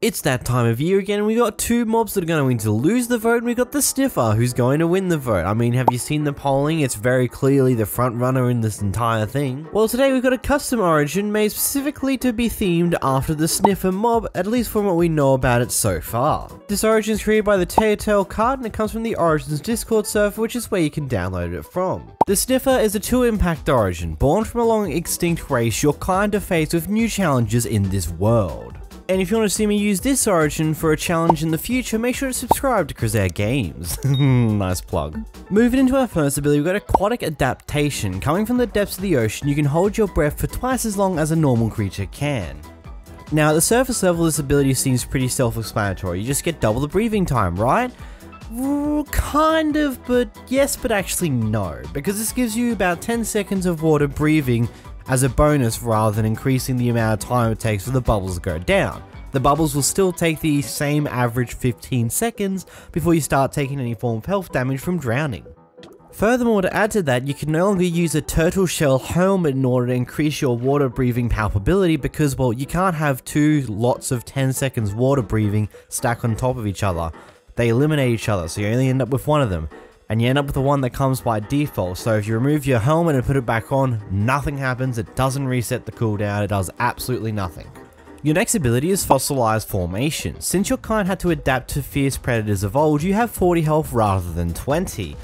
It's that time of year again, and we got two mobs that are going to lose the vote, and we got the Sniffer who's going to win the vote. I mean, have you seen the polling? It's very clearly the front runner in this entire thing. Well, today we've got a custom origin made specifically to be themed after the Sniffer mob, at least from what we know about it so far. This origin is created by the Telltale card, and it comes from the Origins Discord server, which is where you can download it from. The Sniffer is a two-impact origin, born from a long extinct race you're kind of faced with new challenges in this world. And if you want to see me use this origin for a challenge in the future, make sure to subscribe to Krzair Games. nice plug. Moving into our first ability, we've got Aquatic Adaptation. Coming from the depths of the ocean, you can hold your breath for twice as long as a normal creature can. Now, at the surface level, this ability seems pretty self-explanatory. You just get double the breathing time, right? kind of, but yes, but actually no, because this gives you about 10 seconds of water breathing as a bonus rather than increasing the amount of time it takes for the bubbles to go down. The bubbles will still take the same average 15 seconds before you start taking any form of health damage from drowning. Furthermore, to add to that, you can no longer use a turtle shell helmet in order to increase your water breathing palpability because, well, you can't have two lots of 10 seconds water breathing stacked on top of each other. They eliminate each other, so you only end up with one of them and you end up with the one that comes by default. So if you remove your helmet and put it back on, nothing happens, it doesn't reset the cooldown, it does absolutely nothing. Your next ability is Fossilized Formation. Since your kind had to adapt to fierce predators of old, you have 40 health rather than 20.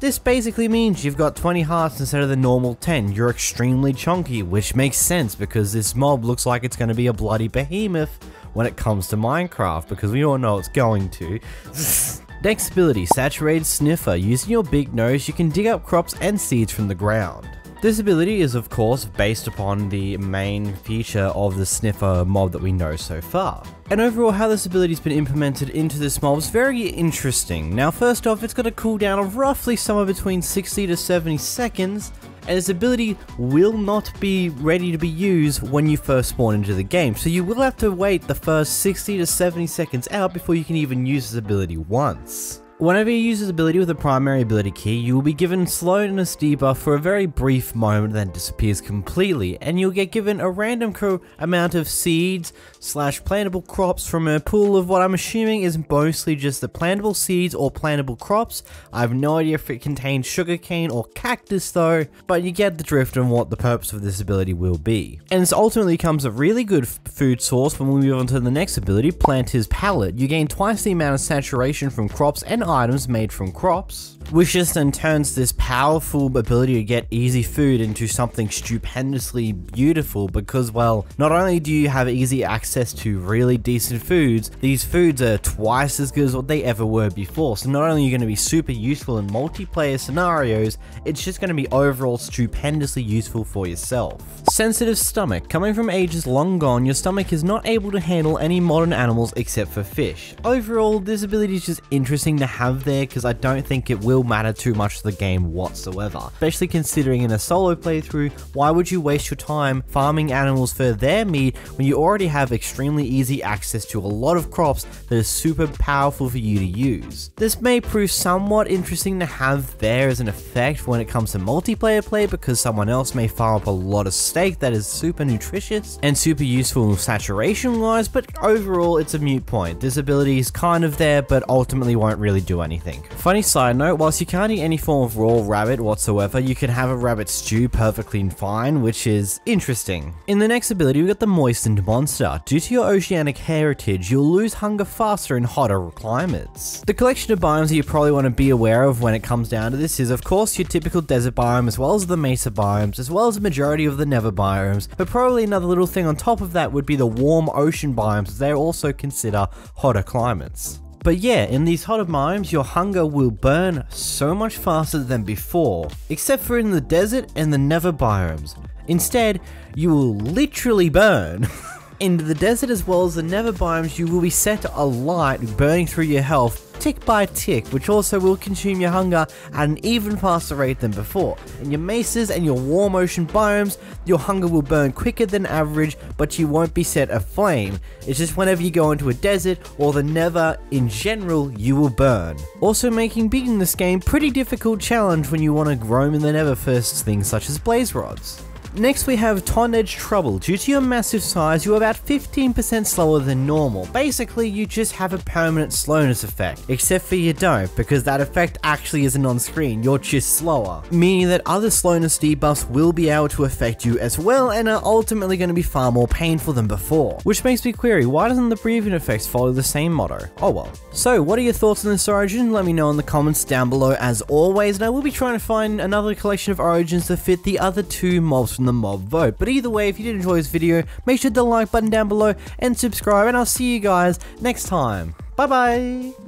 This basically means you've got 20 hearts instead of the normal 10. You're extremely chunky, which makes sense because this mob looks like it's going to be a bloody behemoth when it comes to Minecraft, because we all know it's going to. Next ability, Saturated Sniffer. Using your big nose, you can dig up crops and seeds from the ground. This ability is of course based upon the main feature of the Sniffer mob that we know so far. And overall how this ability has been implemented into this mob is very interesting. Now first off, it's got a cooldown of roughly somewhere between 60 to 70 seconds, and its ability will not be ready to be used when you first spawn into the game, so you will have to wait the first 60 to 70 seconds out before you can even use this ability once. Whenever you use this ability with a primary ability key, you will be given slowness debuff for a very brief moment then disappears completely, and you'll get given a random amount of seeds slash plantable crops from a pool of what I'm assuming is mostly just the plantable seeds or plantable crops. I have no idea if it contains sugarcane or cactus though, but you get the drift on what the purpose of this ability will be. And this ultimately becomes a really good food source when we move on to the next ability, Planter's Palette. You gain twice the amount of saturation from crops and items made from crops, just then turns this powerful ability to get easy food into something stupendously beautiful because, well, not only do you have easy access to really decent foods, these foods are twice as good as what they ever were before. So not only are you going to be super useful in multiplayer scenarios, it's just going to be overall stupendously useful for yourself. Sensitive stomach. Coming from ages long gone, your stomach is not able to handle any modern animals except for fish. Overall, this ability is just interesting to have there because I don't think it will matter too much to the game whatsoever. Especially considering in a solo playthrough, why would you waste your time farming animals for their meat when you already have extremely easy access to a lot of crops that are super powerful for you to use. This may prove somewhat interesting to have there as an effect when it comes to multiplayer play because someone else may farm up a lot of steak that is super nutritious and super useful saturation wise, but overall it's a mute point. This ability is kind of there but ultimately won't really do anything. Funny side note, whilst you can't eat any form of raw rabbit whatsoever, you can have a rabbit stew perfectly fine, which is interesting. In the next ability, we got the Moistened Monster. Due to your oceanic heritage, you'll lose hunger faster in hotter climates. The collection of biomes that you probably want to be aware of when it comes down to this is of course your typical desert biome as well as the mesa biomes, as well as the majority of the nether biomes, but probably another little thing on top of that would be the warm ocean biomes they also consider hotter climates. But yeah, in these hotter biomes, your hunger will burn so much faster than before, except for in the desert and the nether biomes. Instead, you will literally burn. in the desert as well as the nether biomes, you will be set alight, burning through your health tick by tick, which also will consume your hunger at an even faster rate than before. In your mesas and your warm ocean biomes, your hunger will burn quicker than average, but you won't be set aflame. It's just whenever you go into a desert or the nether in general, you will burn. Also making beating this game pretty difficult challenge when you want to roam in the nether first things such as blaze rods. Next we have Tonnage Trouble. Due to your massive size, you are about 15% slower than normal. Basically, you just have a permanent slowness effect. Except for you don't, because that effect actually isn't on screen, you're just slower. Meaning that other slowness debuffs will be able to affect you as well and are ultimately going to be far more painful than before. Which makes me query, why doesn't the breathing effects follow the same motto? Oh well. So, what are your thoughts on this origin? Let me know in the comments down below as always, and I will be trying to find another collection of origins to fit the other two mobs from the mob vote. But either way, if you did enjoy this video, make sure to like button down below and subscribe, and I'll see you guys next time. Bye bye!